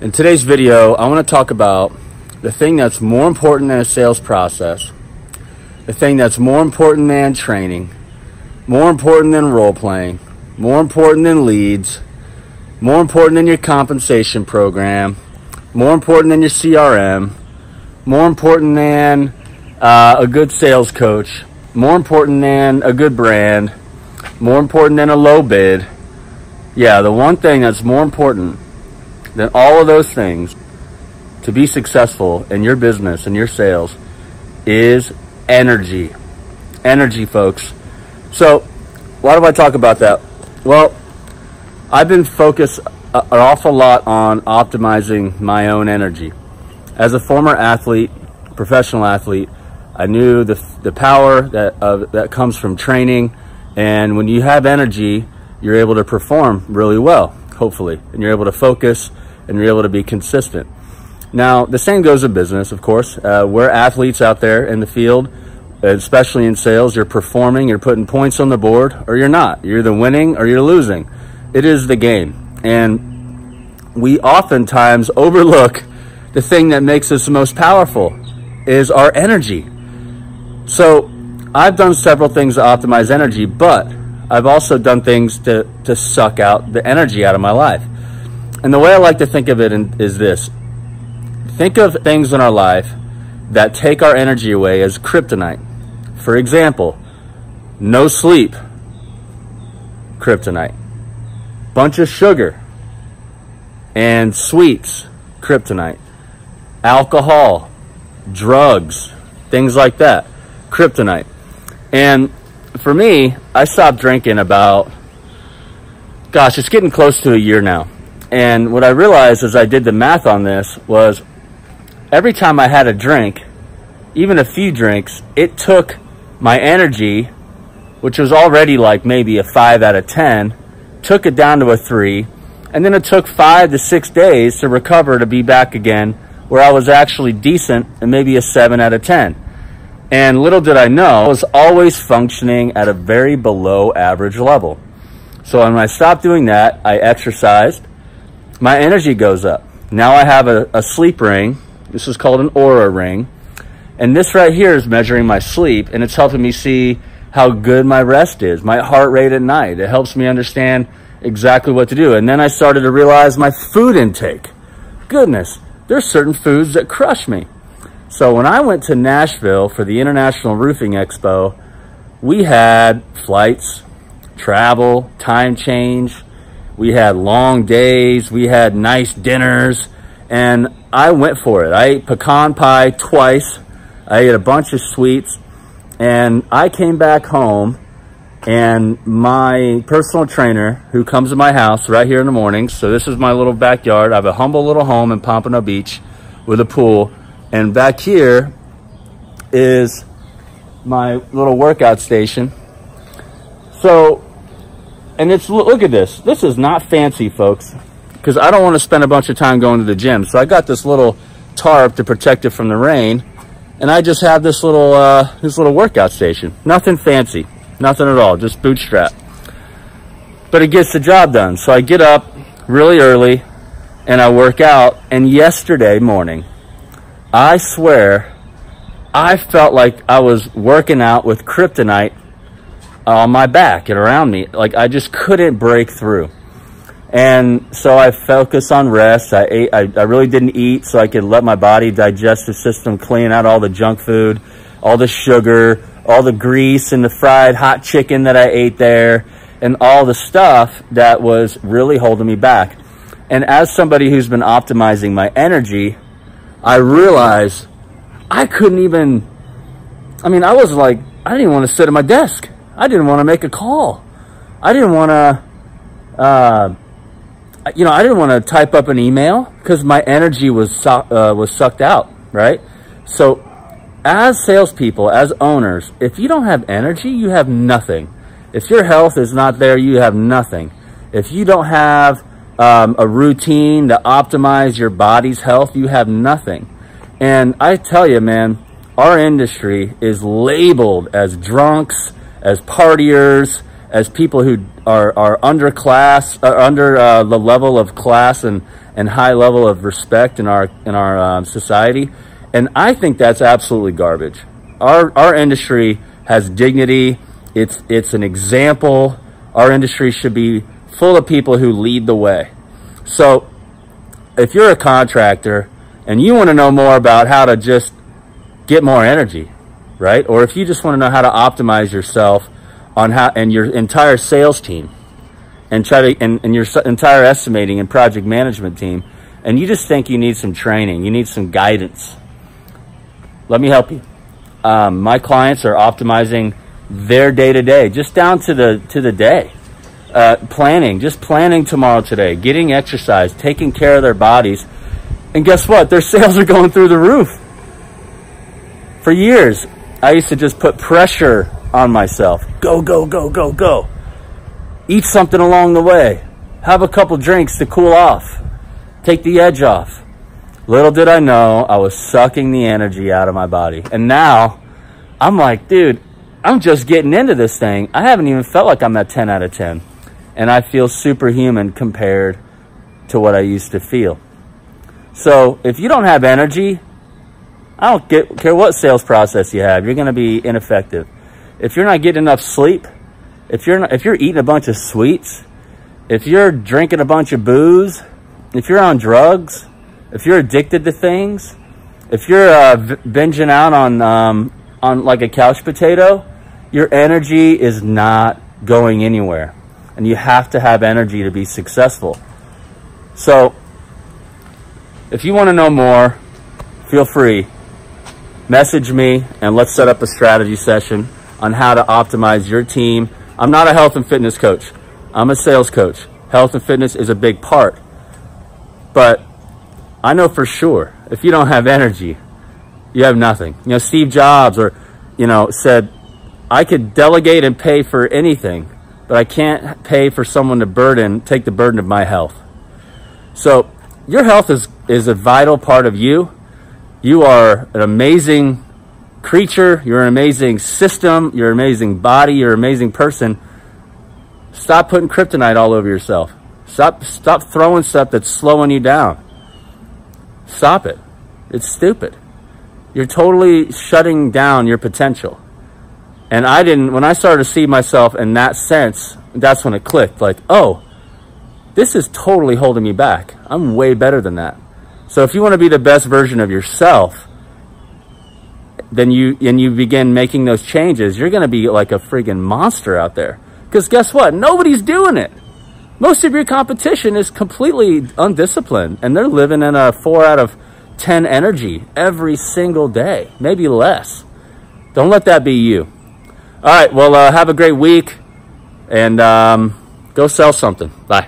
In today's video, I want to talk about the thing that's more important than a sales process, the thing that's more important than training, more important than role playing, more important than leads, more important than your compensation program, more important than your CRM, more important than uh, a good sales coach, more important than a good brand, more important than a low bid. Yeah, the one thing that's more important than all of those things to be successful in your business and your sales is energy. Energy, folks. So, why do I talk about that? Well, I've been focused an awful lot on optimizing my own energy. As a former athlete, professional athlete, I knew the, the power that, uh, that comes from training. And when you have energy, you're able to perform really well, hopefully. And you're able to focus and you're able to be consistent. Now, the same goes in business, of course. Uh, we're athletes out there in the field, especially in sales. You're performing, you're putting points on the board, or you're not. You're either winning or you're losing. It is the game. And we oftentimes overlook the thing that makes us the most powerful is our energy. So I've done several things to optimize energy, but I've also done things to, to suck out the energy out of my life. And the way I like to think of it is this think of things in our life that take our energy away as kryptonite. For example, no sleep, kryptonite. Bunch of sugar and sweets, kryptonite. Alcohol, drugs, things like that, kryptonite. And for me, I stopped drinking about, gosh, it's getting close to a year now. And what I realized as I did the math on this was every time I had a drink, even a few drinks, it took my energy, which was already like maybe a five out of 10, took it down to a three. And then it took five to six days to recover to be back again where I was actually decent and maybe a seven out of 10. And little did I know, I was always functioning at a very below average level. So when I stopped doing that, I exercised, my energy goes up. Now I have a, a sleep ring. This is called an Oura ring. And this right here is measuring my sleep and it's helping me see how good my rest is, my heart rate at night. It helps me understand exactly what to do. And then I started to realize my food intake. Goodness, there's certain foods that crush me. So when I went to Nashville for the International Roofing Expo, we had flights, travel, time change, we had long days. We had nice dinners. And I went for it. I ate pecan pie twice. I ate a bunch of sweets. And I came back home and my personal trainer who comes to my house right here in the mornings. So this is my little backyard. I have a humble little home in Pompano Beach with a pool. And back here is my little workout station. So and it's, look at this. This is not fancy, folks, because I don't want to spend a bunch of time going to the gym. So I got this little tarp to protect it from the rain. And I just have this little, uh, this little workout station. Nothing fancy, nothing at all, just bootstrap. But it gets the job done. So I get up really early and I work out. And yesterday morning, I swear, I felt like I was working out with kryptonite on my back and around me. Like I just couldn't break through. And so I focused on rest. I ate, I, I really didn't eat so I could let my body digestive system clean out all the junk food, all the sugar, all the grease and the fried hot chicken that I ate there and all the stuff that was really holding me back. And as somebody who's been optimizing my energy, I realized I couldn't even, I mean, I was like, I didn't want to sit at my desk. I didn't want to make a call. I didn't want to, uh, you know, I didn't want to type up an email because my energy was uh, was sucked out, right? So, as salespeople, as owners, if you don't have energy, you have nothing. If your health is not there, you have nothing. If you don't have um, a routine to optimize your body's health, you have nothing. And I tell you, man, our industry is labeled as drunks, as partiers, as people who are, are under class, uh, under uh, the level of class and, and high level of respect in our in our um, society, and I think that's absolutely garbage. Our our industry has dignity. It's it's an example. Our industry should be full of people who lead the way. So, if you're a contractor and you want to know more about how to just get more energy, right? Or if you just want to know how to optimize yourself on how and your entire sales team and try to and, and your entire estimating and project management team and you just think you need some training you need some guidance let me help you um, my clients are optimizing their day to day just down to the to the day uh, planning just planning tomorrow today getting exercise taking care of their bodies and guess what their sales are going through the roof for years i used to just put pressure on myself go go go go go Eat something along the way. Have a couple drinks to cool off. Take the edge off. Little did I know I was sucking the energy out of my body. And now I'm like, dude, I'm just getting into this thing. I haven't even felt like I'm at 10 out of 10. And I feel superhuman compared to what I used to feel. So if you don't have energy, I don't get, care what sales process you have, you're going to be ineffective. If you're not getting enough sleep, if you're not, if you're eating a bunch of sweets, if you're drinking a bunch of booze, if you're on drugs, if you're addicted to things, if you're uh, binging out on um, on like a couch potato, your energy is not going anywhere, and you have to have energy to be successful. So, if you want to know more, feel free. Message me and let's set up a strategy session on how to optimize your team I'm not a health and fitness coach. I'm a sales coach. Health and fitness is a big part. But I know for sure, if you don't have energy, you have nothing. You know, Steve Jobs or, you know, said, I could delegate and pay for anything, but I can't pay for someone to burden, take the burden of my health. So your health is, is a vital part of you. You are an amazing creature, you're an amazing system, you're an amazing body, you're an amazing person. Stop putting kryptonite all over yourself. Stop stop throwing stuff that's slowing you down. Stop it. It's stupid. You're totally shutting down your potential. And I didn't when I started to see myself in that sense, that's when it clicked like, "Oh, this is totally holding me back. I'm way better than that." So if you want to be the best version of yourself, then you and you begin making those changes, you're going to be like a friggin' monster out there. Because guess what? Nobody's doing it. Most of your competition is completely undisciplined, and they're living in a four out of 10 energy every single day, maybe less. Don't let that be you. All right, well, uh, have a great week, and um, go sell something. Bye.